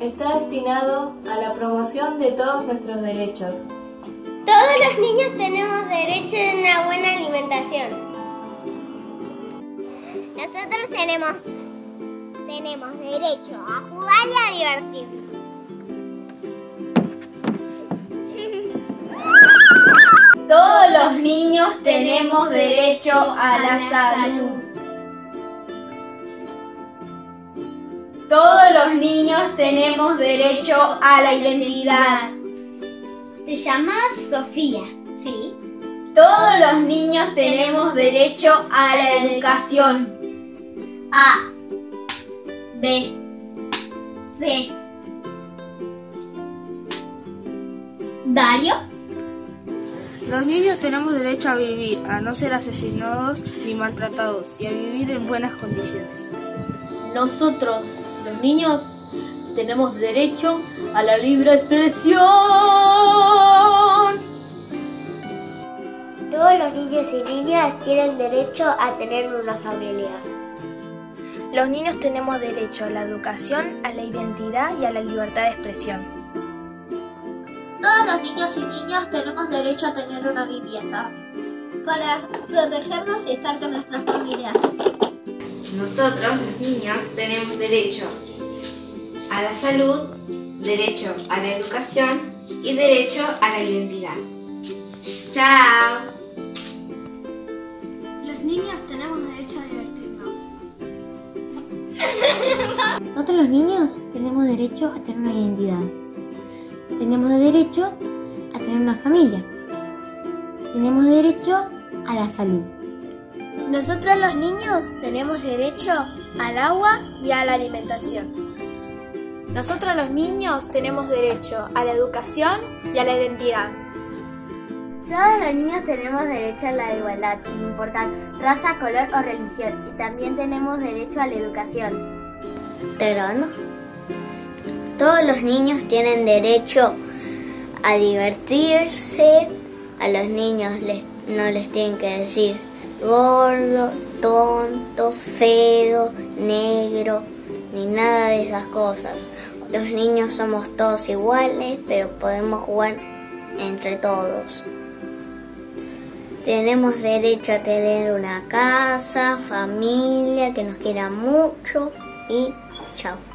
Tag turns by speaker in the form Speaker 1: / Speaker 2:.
Speaker 1: destinado a la promoción de todos nuestros derechos.
Speaker 2: Todos los niños tenemos derecho a una buena alimentación. Nosotros tenemos, tenemos derecho a jugar y a divertirnos.
Speaker 3: Todos los niños tenemos derecho a la salud. Los niños tenemos derecho a la identidad.
Speaker 4: ¿Te llamas Sofía?
Speaker 3: Sí. Todos los niños tenemos derecho a la educación.
Speaker 4: A. B. C. Dario.
Speaker 5: Los niños tenemos derecho a vivir, a no ser asesinados ni maltratados y a vivir en buenas condiciones.
Speaker 6: Nosotros, los niños, tenemos derecho a la libre expresión.
Speaker 2: Todos los niños y niñas tienen derecho a tener una familia.
Speaker 7: Los niños tenemos derecho a la educación, a la identidad y a la libertad de expresión.
Speaker 2: Todos los niños y niñas tenemos derecho a tener una vivienda para protegernos y estar con nuestras familias.
Speaker 8: Nosotros, los niños, tenemos derecho a la salud, derecho a la educación y derecho a la identidad. ¡Chao!
Speaker 9: Los niños tenemos derecho a divertirnos.
Speaker 10: Nosotros los niños tenemos derecho a tener una identidad tenemos derecho a tener una familia. Tenemos derecho a la salud.
Speaker 7: Nosotros los niños tenemos derecho al agua y a la alimentación. Nosotros los niños tenemos derecho a la educación y a la identidad.
Speaker 2: Todos los niños tenemos derecho a la igualdad, sin importar raza, color o religión, y también tenemos derecho a la educación.
Speaker 11: ¿Te todos los niños tienen derecho a divertirse. A los niños no les tienen que decir gordo, tonto, feo, negro, ni nada de esas cosas. Los niños somos todos iguales, pero podemos jugar entre todos. Tenemos derecho a tener una casa, familia que nos quiera mucho y chao.